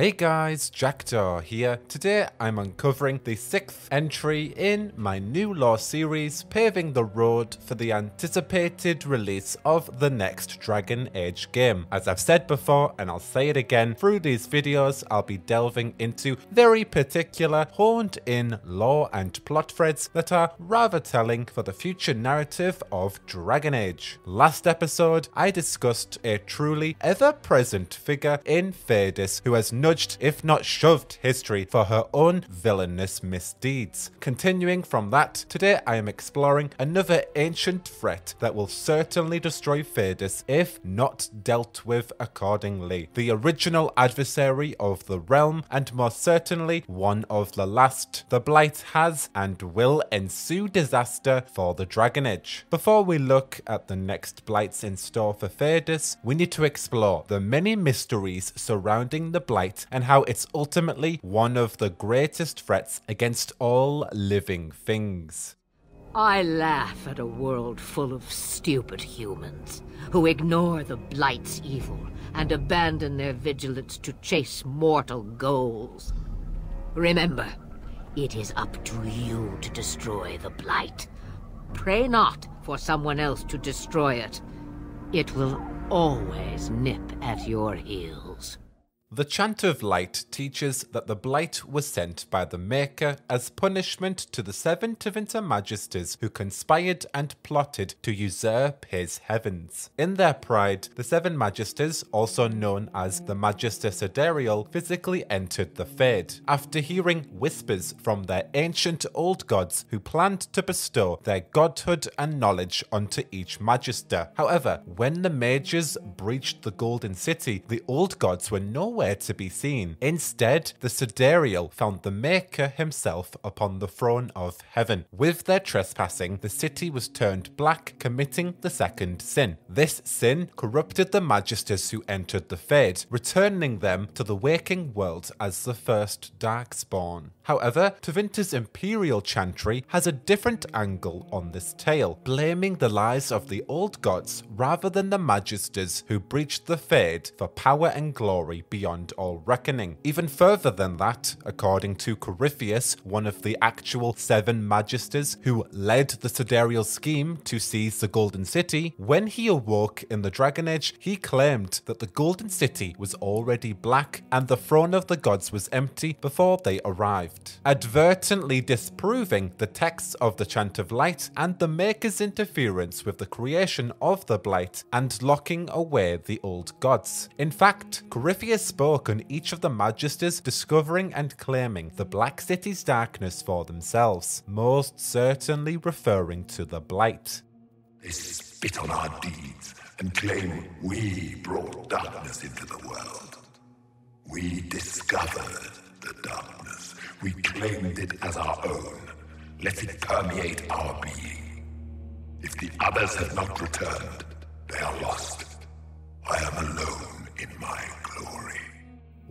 Hey guys, Jackdaw here. Today I'm uncovering the sixth entry in my new lore series, paving the road for the anticipated release of the next Dragon Age game. As I've said before, and I'll say it again, through these videos I'll be delving into very particular, honed in lore and plot threads that are rather telling for the future narrative of Dragon Age. Last episode, I discussed a truly ever-present figure in Thedas who has nudged, if not shoved, history for her own villainous misdeeds. Continuing from that, today I am exploring another ancient threat that will certainly destroy Thedas if not dealt with accordingly. The original adversary of the realm, and more certainly one of the last. The Blight has and will ensue disaster for the Dragon Age. Before we look at the next Blights in store for Thedas, we need to explore the many mysteries surrounding the Blight and how it's ultimately one of the greatest threats against all living things. I laugh at a world full of stupid humans who ignore the Blight's evil and abandon their vigilance to chase mortal goals. Remember, it is up to you to destroy the Blight. Pray not for someone else to destroy it. It will always nip at your heels. The Chant of Light teaches that the Blight was sent by the Maker as punishment to the seven Tevinter Magisters who conspired and plotted to usurp his heavens. In their pride, the seven Magisters, also known as the Magister Sidereal, physically entered the Fade, after hearing whispers from their ancient old gods who planned to bestow their godhood and knowledge onto each Magister. However, when the mages breached the Golden City, the old gods were nowhere nowhere to be seen. Instead, the Sidereal found the Maker himself upon the throne of heaven. With their trespassing, the city was turned black, committing the second sin. This sin corrupted the Magisters who entered the Fade, returning them to the waking world as the first Darkspawn. However, Tevinter's Imperial Chantry has a different angle on this tale, blaming the lies of the old gods rather than the Magisters who breached the Fade for power and glory beyond beyond all reckoning. Even further than that, according to Corypheus, one of the actual seven magisters who led the Sidereal scheme to seize the Golden City, when he awoke in the Dragon Age, he claimed that the Golden City was already black and the throne of the gods was empty before they arrived, advertently disproving the texts of the Chant of Light and the Maker's interference with the creation of the Blight and locking away the old gods. In fact, Corypheus on each of the Magisters discovering and claiming the Black City's darkness for themselves, most certainly referring to the Blight. They spit on our deeds and claim we brought darkness into the world. We discovered the darkness. We claimed it as our own. Let it permeate our being. If the others have not returned, they are lost. I am alone in my.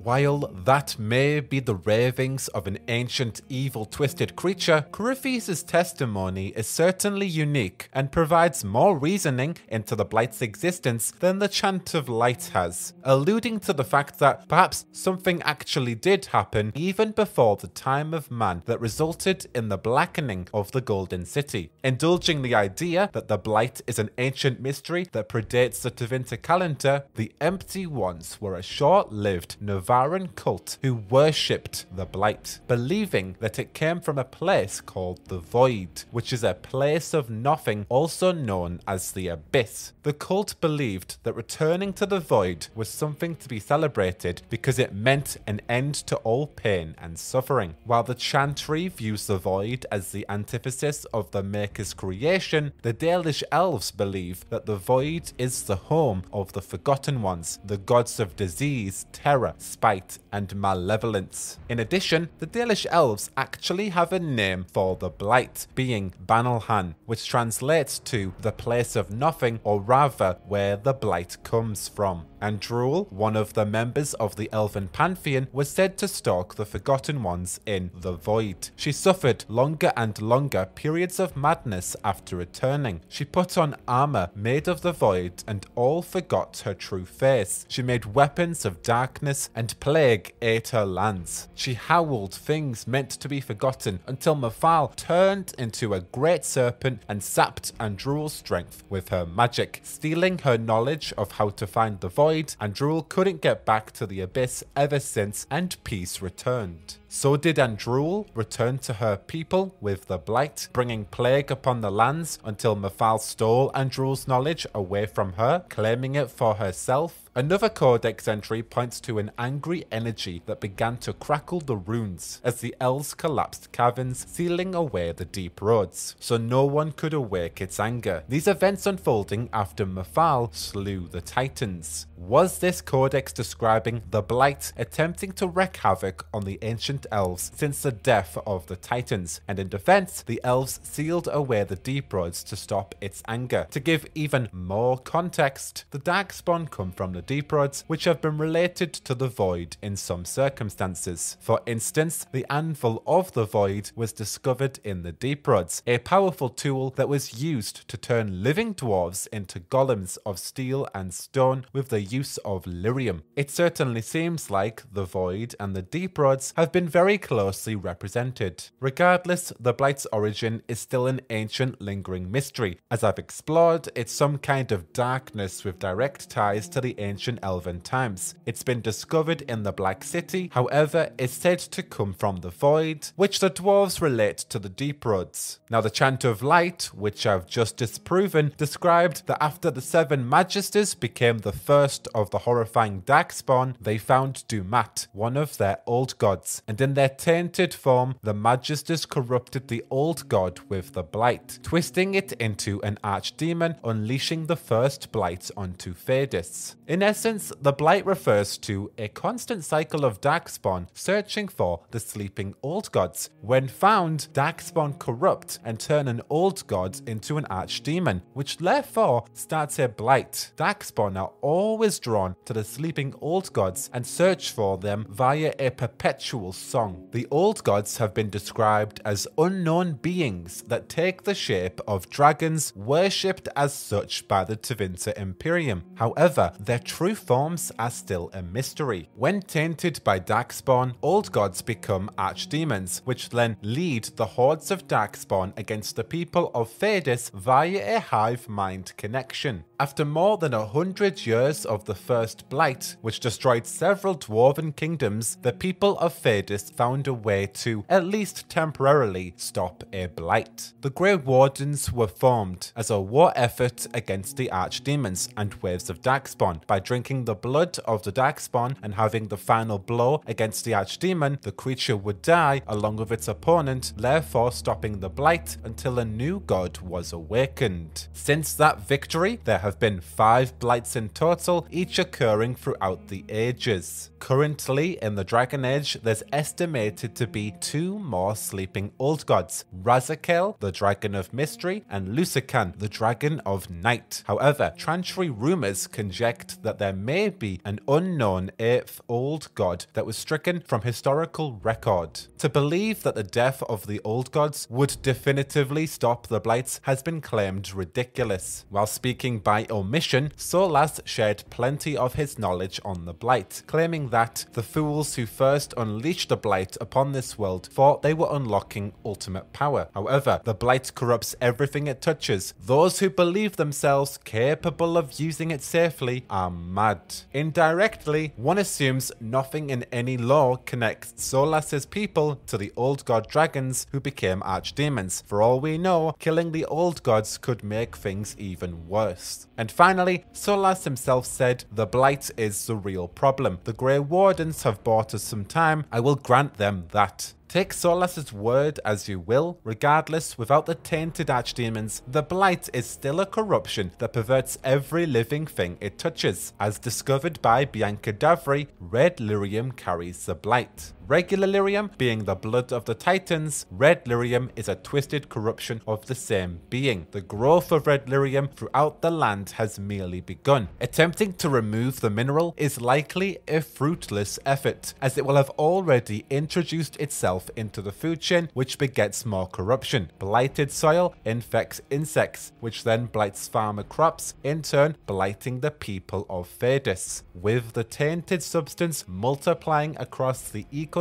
While that may be the ravings of an ancient evil twisted creature, Corypheus' testimony is certainly unique and provides more reasoning into the Blight's existence than the Chant of Light has, alluding to the fact that perhaps something actually did happen even before the time of man that resulted in the blackening of the Golden City, indulging the idea that the Blight is an ancient mystery that predates the Tevinter calendar, the Empty Ones were a short-lived Nevarran cult who worshipped the Blight, believing that it came from a place called the Void, which is a place of nothing also known as the Abyss. The cult believed that returning to the Void was something to be celebrated because it meant an end to all pain and suffering, while the Chantry views the Void as the antithesis of the Maker's creation, the Dalish Elves believe that the Void is the home of the Forgotten Ones, the gods of disease, terror, spite, and malevolence. In addition, the Dalish elves actually have a name for the Blight, being Banalhan, which translates to the place of nothing, or rather, where the Blight comes from. Andruil, one of the members of the Elven Pantheon, was said to stalk the Forgotten Ones in the Void. She suffered longer and longer periods of madness after returning. She put on armor made of the Void and all forgot her true face. She made weapons of darkness and and plague ate her lands. She howled things meant to be forgotten until Mythal turned into a great serpent and sapped Andruil's strength with her magic, stealing her knowledge of how to find the void. Andruil couldn't get back to the abyss ever since, and peace returned. So did Andruil return to her people with the Blight, bringing plague upon the lands until Mythal stole Andruil's knowledge away from her, claiming it for herself. Another codex entry points to an angry energy that began to crackle the runes as the elves collapsed caverns, sealing away the deep roads, so no one could awake its anger. These events unfolding after Mythal slew the Titans. Was this codex describing the Blight attempting to wreak havoc on the ancient elves since the death of the Titans? And in defense, the elves sealed away the deep Roads to stop its anger. To give even more context, the Darkspawn come from the deep Roads, which have been related to the void in some circumstances. For instance, the anvil of the void was discovered in the deep Roads, a powerful tool that was used to turn living dwarves into golems of steel and stone with the use of lyrium. It certainly seems like the void and the deep Roads have been very closely represented. Regardless, the Blight's origin is still an ancient lingering mystery. As I've explored, it's some kind of darkness with direct ties to the ancient elven times. It's been discovered in the Black City, however, is said to come from the Void, which the dwarves relate to the Deep Roads. Now, the Chant of Light, which I've just disproven, described that after the Seven Magisters became the first of the horrifying Darkspawn, they found Dumat, one of their old gods, and in their tainted form, the Magisters corrupted the old god with the Blight, twisting it into an archdemon, unleashing the first Blight onto Thedas. In essence, the Blight refers to a constant cycle of Darkspawn searching for the sleeping old gods. When found, Darkspawn corrupt and turn an old god into an archdemon, which therefore starts a Blight. Darkspawn are always drawn to the sleeping old gods and search for them via a perpetual song. The old gods have been described as unknown beings that take the shape of dragons, worshipped as such by the Tevinter Imperium. However, their true forms are still a mystery. When tainted by Darkspawn, old gods become archdemons, which then lead the hordes of Darkspawn against the people of Thedas via a hive mind connection. After more than a hundred years of the First Blight, which destroyed several dwarven kingdoms, the people of Thedas found a way to, at least temporarily, stop a Blight. The Grey Wardens were formed as a war effort against the Archdemons and waves of Darkspawn by drinking the blood of the Darkspawn and having the final blow against the Archdemon, the creature would die along with its opponent, therefore stopping the Blight until a new god was awakened. Since that victory, there have been five Blights in total, each occurring throughout the ages. Currently, in the Dragon Age, there's estimated to be two more sleeping old gods, Razikale, the Dragon of Mystery, and Lusacan, the Dragon of Night. However, Chantry rumours conject that there may be an unknown eighth old god that was stricken from historical record. To believe that the death of the old gods would definitively stop the blights has been claimed ridiculous. While speaking by omission, Solas shared plenty of his knowledge on the blight, claiming that the fools who first unleashed the blight upon this world thought they were unlocking ultimate power. However, the blight corrupts everything it touches. Those who believe themselves capable of using it safely are mad. Indirectly, one assumes nothing in any law connects Solas's people to the old god dragons who became archdemons. For all we know, killing the old gods could make things even worse. And finally, Solas himself said, the blight is the real problem. The Grey Wardens have bought us some time, I will grant them that. Take Solas's word as you will, regardless, without the tainted archdemons, the Blight is still a corruption that perverts every living thing it touches. As discovered by Bianca Davri, red lyrium carries the Blight. Regular lyrium being the blood of the Titans, red lyrium is a twisted corruption of the same being. The growth of red lyrium throughout the land has merely begun. Attempting to remove the mineral is likely a fruitless effort, as it will have already introduced itself into the food chain, which begets more corruption. Blighted soil infects insects, which then blights farmer crops, in turn blighting the people of Thedas. With the tainted substance multiplying across the ecosystem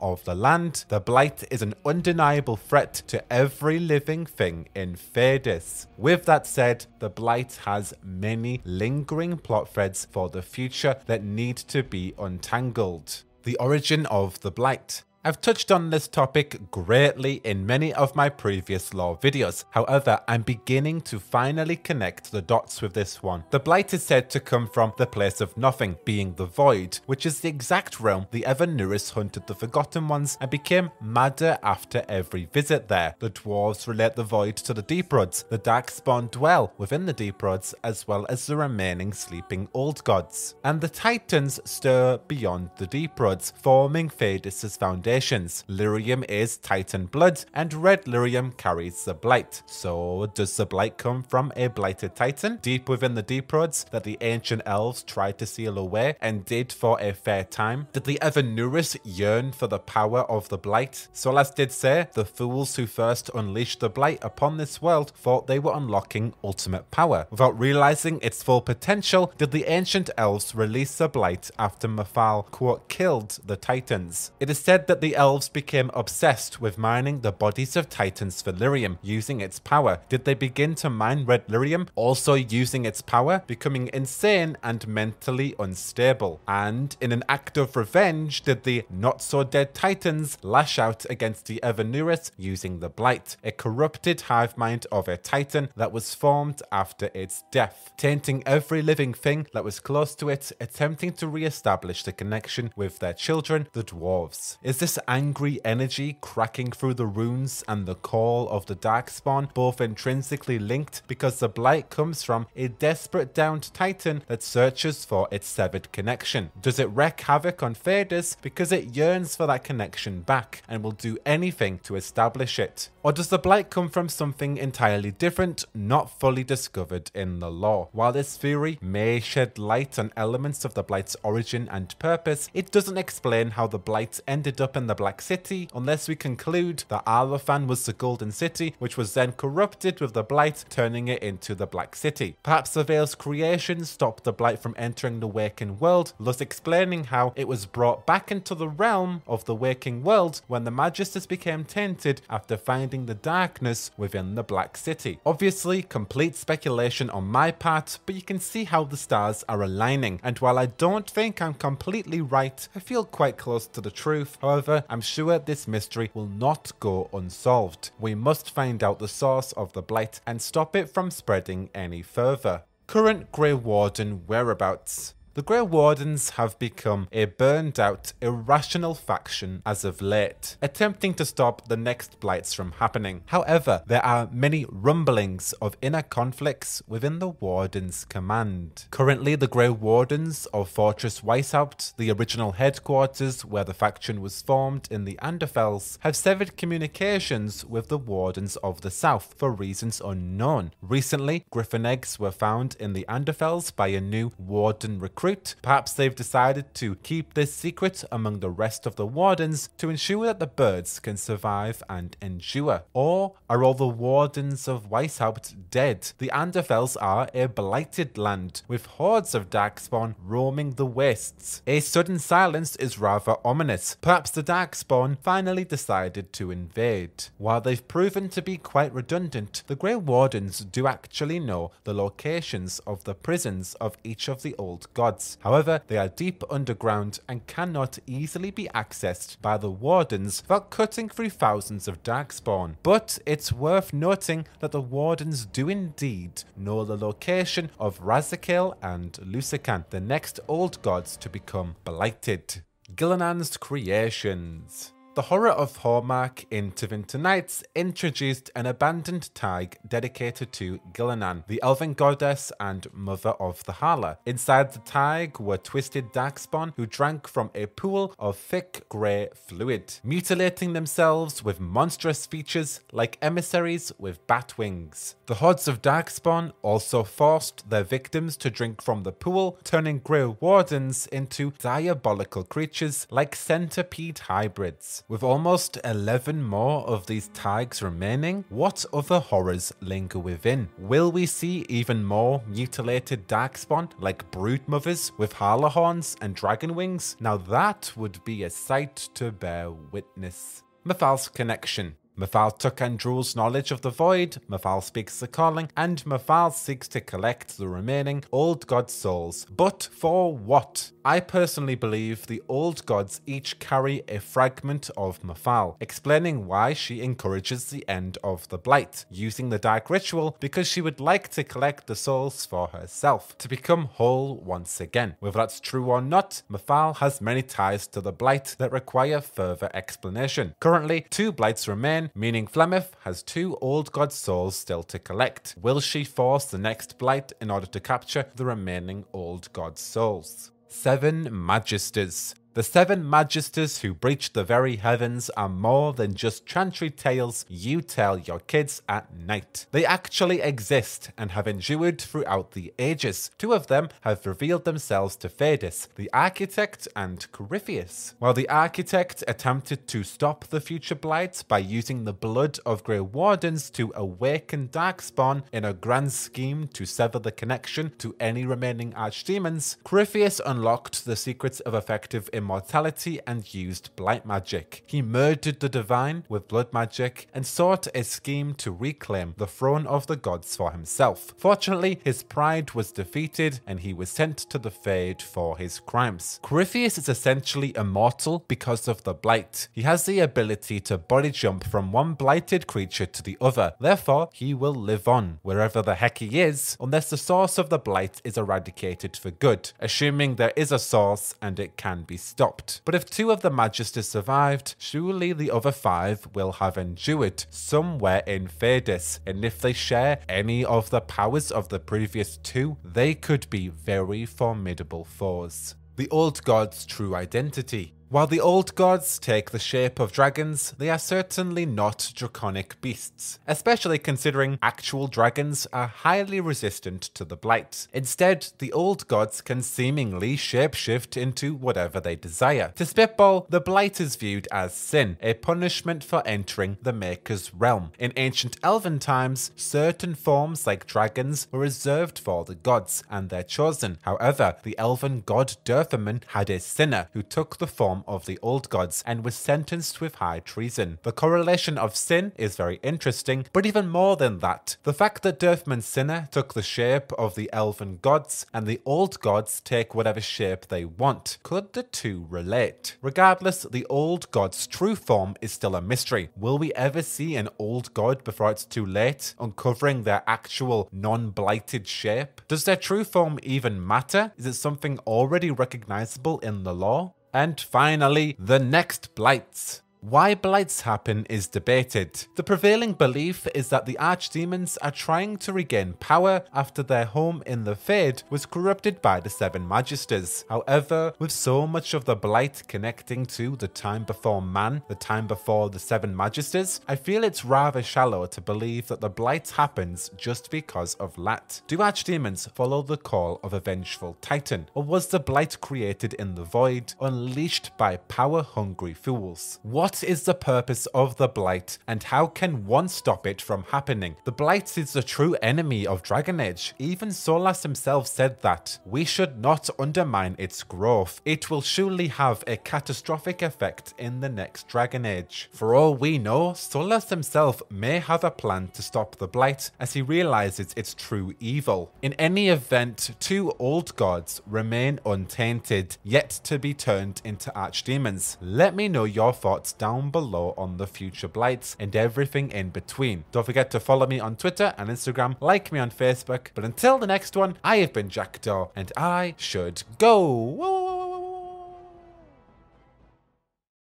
of the land, the blight is an undeniable threat to every living thing in Thedas. With that said, the blight has many lingering plot threads for the future that need to be untangled. The origin of the blight. I've touched on this topic greatly in many of my previous lore videos, however I'm beginning to finally connect the dots with this one. The Blight is said to come from the place of nothing, being the Void, which is the exact realm the Evanuris hunted the Forgotten Ones and became madder after every visit there. The dwarves relate the Void to the Deep Roads, the Darkspawn dwell within the Deep Roads, as well as the remaining sleeping Old Gods. And the Titans stir beyond the Deep Roads, forming Thedas' foundation Lyrium is Titan blood, and red lyrium carries the blight. So, does the blight come from a blighted Titan deep within the deep roads that the ancient elves tried to seal away and did for a fair time? Did the Evanuris yearn for the power of the blight? Solas did say, the fools who first unleashed the blight upon this world thought they were unlocking ultimate power. Without realizing its full potential, did the ancient elves release the blight after Mythal, quote, killed the Titans? It is said that the elves became obsessed with mining the bodies of titans for lyrium, using its power. Did they begin to mine red lyrium, also using its power, becoming insane and mentally unstable? And in an act of revenge, did the not so dead titans lash out against the Evanuris using the Blight, a corrupted hive mind of a titan that was formed after its death, tainting every living thing that was close to it, attempting to re-establish the connection with their children, the dwarves. Is this angry energy cracking through the runes and the call of the Darkspawn both intrinsically linked because the blight comes from a desperate downed titan that searches for its severed connection? Does it wreak havoc on Thedas because it yearns for that connection back and will do anything to establish it? Or does the blight come from something entirely different, not fully discovered in the lore? While this theory may shed light on elements of the blight's origin and purpose, it doesn't explain how the blight ended up in the Black City unless we conclude that Arlathan was the Golden City, which was then corrupted with the Blight, turning it into the Black City. Perhaps the Veil's creation stopped the Blight from entering the waking world, thus explaining how it was brought back into the realm of the waking world when the Magisters became tainted after finding the darkness within the Black City. Obviously, complete speculation on my part, but you can see how the stars are aligning, and while I don't think I'm completely right, I feel quite close to the truth. However, I'm sure this mystery will not go unsolved. We must find out the source of the blight and stop it from spreading any further. Current Grey Warden whereabouts. The Grey Wardens have become a burned out, irrational faction as of late, attempting to stop the next blights from happening. However, there are many rumblings of inner conflicts within the Wardens' command. Currently, the Grey Wardens of Fortress Weisshaupt, the original headquarters where the faction was formed in the Anderfels, have severed communications with the Wardens of the South for reasons unknown. Recently, griffin eggs were found in the Anderfels by a new Warden recruit recruit. Perhaps they've decided to keep this secret among the rest of the wardens to ensure that the birds can survive and endure. Or are all the wardens of Weisshaupt dead? The Anderfels are a blighted land, with hordes of Darkspawn roaming the wastes. A sudden silence is rather ominous. Perhaps the Darkspawn finally decided to invade. While they've proven to be quite redundant, the Grey Wardens do actually know the locations of the prisons of each of the old gods gods. However, they are deep underground and cannot easily be accessed by the wardens without cutting through thousands of darkspawn. But it's worth noting that the wardens do indeed know the location of Razikale and Lusacan, the next old gods to become blighted. Ghilan'nain's creations. The Horror of Hormak in Tevinter Nights introduced an abandoned thaig dedicated to Ghilan'nain, the elven goddess and mother of the Halla. Inside the thaig were twisted darkspawn who drank from a pool of thick grey fluid, mutilating themselves with monstrous features like emissaries with bat wings. The hordes of darkspawn also forced their victims to drink from the pool, turning grey wardens into diabolical creatures like centipede hybrids. With almost 11 more of these thaigs remaining, what other horrors linger within? Will we see even more mutilated darkspawn like broodmothers with halla horns and dragon wings? Now that would be a sight to bear witness. Mythal's connection. Mythal took Andruil's knowledge of the void, Mythal speaks the calling, and Mythal seeks to collect the remaining old god souls. But for what? I personally believe the old gods each carry a fragment of Mythal, explaining why she encourages the end of the Blight, using the Dark Ritual because she would like to collect the souls for herself, to become whole once again. Whether that's true or not, Mythal has many ties to the Blight that require further explanation. Currently, two Blights remain, meaning Flemeth has two old god souls still to collect. Will she force the next Blight in order to capture the remaining old god souls? Seven Magisters. The seven magisters who breach the very heavens are more than just chantry tales you tell your kids at night. They actually exist and have endured throughout the ages. Two of them have revealed themselves to Thedas, the architect and Corypheus. While the architect attempted to stop the future blight by using the blood of Grey Wardens to awaken Darkspawn in a grand scheme to sever the connection to any remaining archdemons, Corypheus unlocked the secrets of effective immortality and used blight magic. He murdered the divine with blood magic and sought a scheme to reclaim the throne of the gods for himself. Fortunately, his pride was defeated and he was sent to the Fade for his crimes. Corypheus is essentially immortal because of the blight. He has the ability to body jump from one blighted creature to the other. Therefore, he will live on wherever the heck he is unless the source of the blight is eradicated for good, assuming there is a source and it can be stopped. But if two of the Magisters survived, surely the other five will have endured somewhere in Thedas, and if they share any of the powers of the previous two, they could be very formidable foes. The old god's true identity. While the old gods take the shape of dragons, they are certainly not draconic beasts, especially considering actual dragons are highly resistant to the blight. Instead, the old gods can seemingly shapeshift into whatever they desire. To spitball, the blight is viewed as sin, a punishment for entering the Maker's realm. In ancient elven times, certain forms like dragons were reserved for the gods and their chosen. However, the elven god Dirthamen had a sinner who took the form of the old gods and was sentenced with high treason. The correlation of sin is very interesting, but even more than that, the fact that Dirthamen's sinner took the shape of the elven gods and the old gods take whatever shape they want. Could the two relate? Regardless, the old god's true form is still a mystery. Will we ever see an old god before it's too late, uncovering their actual non-blighted shape? Does their true form even matter? Is it something already recognizable in the lore? And finally, the next blights. Why blights happen is debated. The prevailing belief is that the archdemons are trying to regain power after their home in the Fade was corrupted by the Seven Magisters. However, with so much of the blight connecting to the time before man, the time before the Seven Magisters, I feel it's rather shallow to believe that the blight happens just because of Lat. Do archdemons follow the call of a vengeful titan, or was the blight created in the void, unleashed by power-hungry fools? What what is the purpose of the Blight and how can one stop it from happening? The Blight is the true enemy of Dragon Age. Even Solas himself said that. We should not undermine its growth. It will surely have a catastrophic effect in the next Dragon Age. For all we know, Solas himself may have a plan to stop the Blight as he realizes its true evil. In any event, two old gods remain untainted, yet to be turned into archdemons. Let me know your thoughts down below on the future blights and everything in between. Don't forget to follow me on Twitter and Instagram, like me on Facebook. But until the next one, I have been Jackdaw and I should go. Whoa, whoa, whoa.